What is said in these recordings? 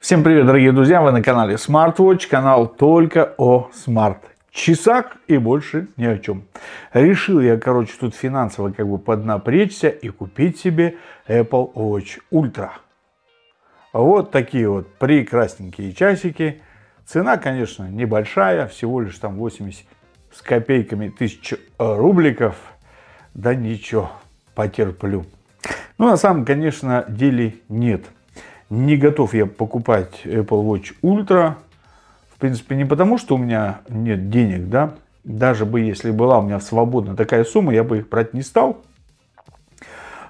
Всем привет, дорогие друзья! Вы на канале SmartWatch, канал только о смарт часах и больше ни о чем. Решил я, короче, тут финансово как бы поднапрячься и купить себе Apple Watch Ultra. Вот такие вот прекрасненькие часики. Цена, конечно, небольшая, всего лишь там 80 с копейками тысяч рубликов. Да ничего, потерплю. Ну, на самом, конечно, деле нет – не готов я покупать Apple Watch Ultra. В принципе, не потому, что у меня нет денег, да. Даже бы, если была у меня свободна такая сумма, я бы их брать не стал.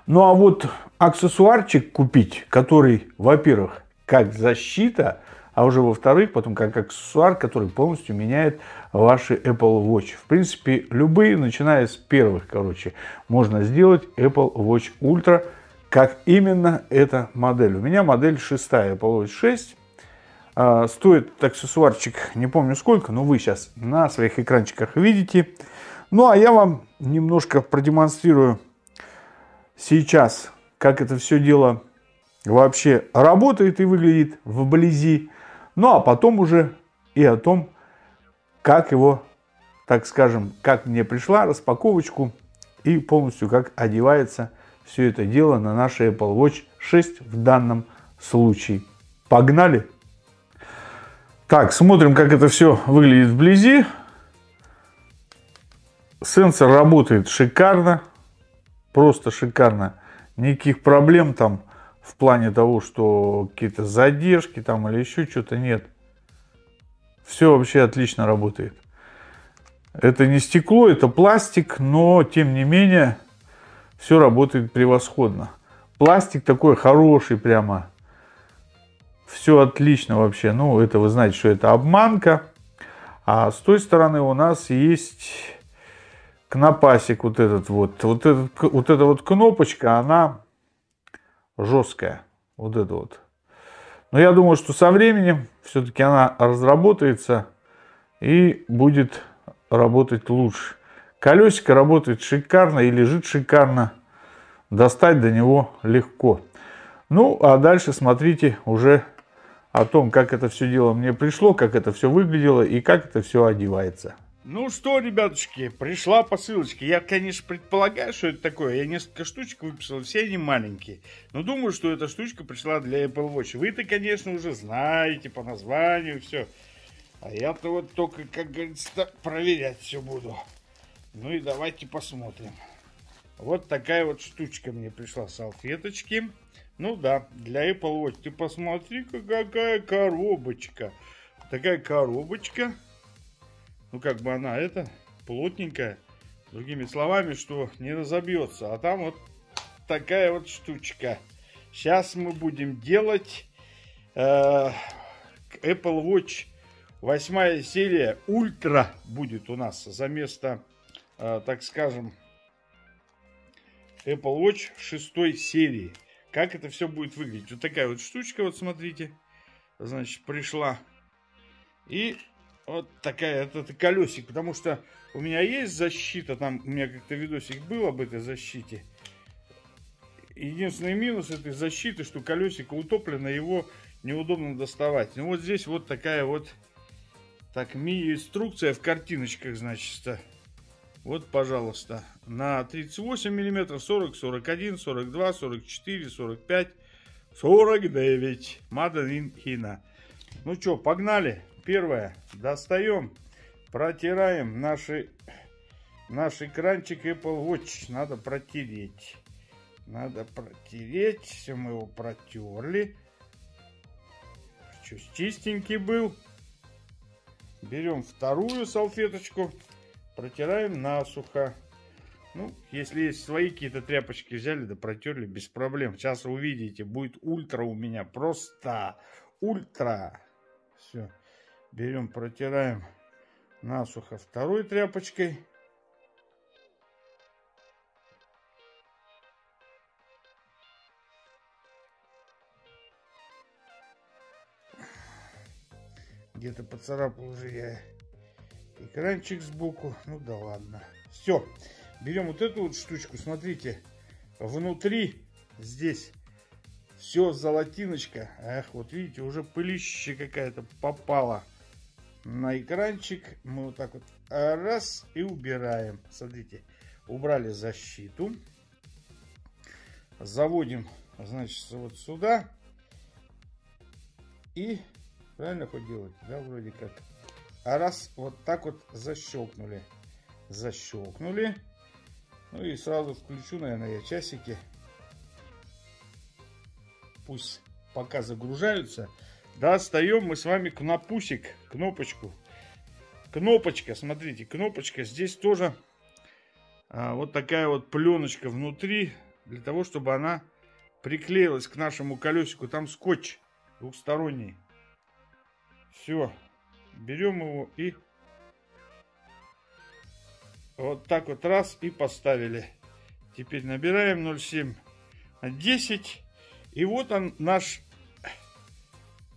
Ну, а вот аксессуарчик купить, который, во-первых, как защита, а уже во-вторых, потом как аксессуар, который полностью меняет ваши Apple Watch. В принципе, любые, начиная с первых, короче, можно сделать Apple Watch Ultra – как именно эта модель. У меня модель 6 Apple Watch 6. А, стоит аксессуарчик, не помню сколько, но вы сейчас на своих экранчиках видите. Ну, а я вам немножко продемонстрирую сейчас, как это все дело вообще работает и выглядит вблизи. Ну, а потом уже и о том, как его, так скажем, как мне пришла распаковочку и полностью как одевается все это дело на нашей Apple Watch 6 в данном случае. Погнали! Так, смотрим, как это все выглядит вблизи. Сенсор работает шикарно, просто шикарно. Никаких проблем там в плане того, что какие-то задержки там или еще что-то нет. Все вообще отлично работает. Это не стекло, это пластик, но тем не менее все работает превосходно. Пластик такой хороший прямо. Все отлично вообще. Ну, это вы знаете, что это обманка. А с той стороны у нас есть кнопасик вот этот вот. Вот, этот, вот эта вот кнопочка, она жесткая. Вот это вот. Но я думаю, что со временем все-таки она разработается и будет работать лучше. Колесико работает шикарно и лежит шикарно. Достать до него легко. Ну, а дальше смотрите уже о том, как это все дело мне пришло, как это все выглядело и как это все одевается. Ну что, ребятушки, пришла посылочка. Я, конечно, предполагаю, что это такое. Я несколько штучек выписал, все они маленькие. Но думаю, что эта штучка пришла для Apple Watch. Вы-то, конечно, уже знаете по названию все. А я-то вот только, как говорится, проверять все буду. Ну и давайте посмотрим. Вот такая вот штучка мне пришла, салфеточки. Ну да, для Apple Watch. Ты посмотри, какая коробочка. Такая коробочка. Ну как бы она это, плотненькая. Другими словами, что не разобьется. А там вот такая вот штучка. Сейчас мы будем делать э, Apple Watch 8 серия Ультра будет у нас за место так скажем, Apple Watch 6 серии. Как это все будет выглядеть? Вот такая вот штучка, вот смотрите, значит, пришла. И вот такая, это, это колесик, потому что у меня есть защита, там у меня как-то видосик был об этой защите. Единственный минус этой защиты, что колесико утоплено, его неудобно доставать. Ну вот здесь вот такая вот, так, ми-инструкция в картиночках, значит, вот, пожалуйста, на 38 миллиметров, 40, 41, 42, 44, 45, 49. Made in Ну что, погнали. Первое. Достаем, протираем наши, наш экранчик Apple Watch. Надо протереть. Надо протереть. Все, мы его протерли. Что, чистенький был. Берем вторую салфеточку. Протираем насухо. Ну, если есть свои какие-то тряпочки взяли, да протерли, без проблем. Сейчас увидите, будет ультра у меня. Просто ультра. Все. Берем, протираем насухо второй тряпочкой. Где-то поцарапал уже я Экранчик сбоку. Ну да ладно. Все. Берем вот эту вот штучку. Смотрите. Внутри здесь Все, золотиночка. Эх, вот видите, уже пылище какая-то попала на экранчик. Мы вот так вот раз и убираем. Смотрите, убрали защиту. Заводим, значит, вот сюда. И правильно хоть делать? Да, вроде как. А раз вот так вот защелкнули. Защелкнули. Ну и сразу включу, наверное, я часики. Пусть пока загружаются. Достаем мы с вами кнопусик, кнопочку. Кнопочка, смотрите, кнопочка. Здесь тоже а, вот такая вот пленочка внутри, для того, чтобы она приклеилась к нашему колесику. Там скотч двухсторонний. Все, берем его и вот так вот раз и поставили. Теперь набираем 0,7 на 10. И вот он наш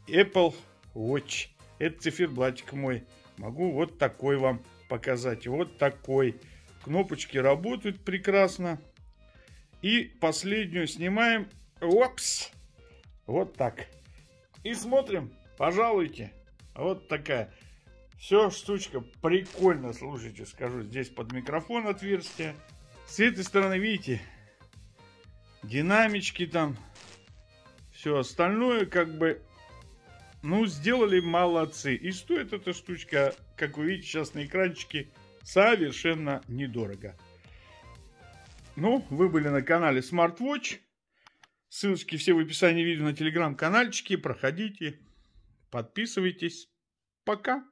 Apple Watch. Это циферблатик мой. Могу вот такой вам показать. Вот такой. Кнопочки работают прекрасно. И последнюю снимаем. Опс. Вот так. И смотрим. Пожалуйте. Вот такая. Все, штучка прикольно, слушайте, скажу. Здесь под микрофон отверстие. С этой стороны, видите, динамички там. Все остальное, как бы, ну, сделали молодцы. И стоит эта штучка, как вы видите сейчас на экранчике, совершенно недорого. Ну, вы были на канале SmartWatch. Ссылочки все в описании видео на телеграм-канальчике. Проходите, подписывайтесь. Пока!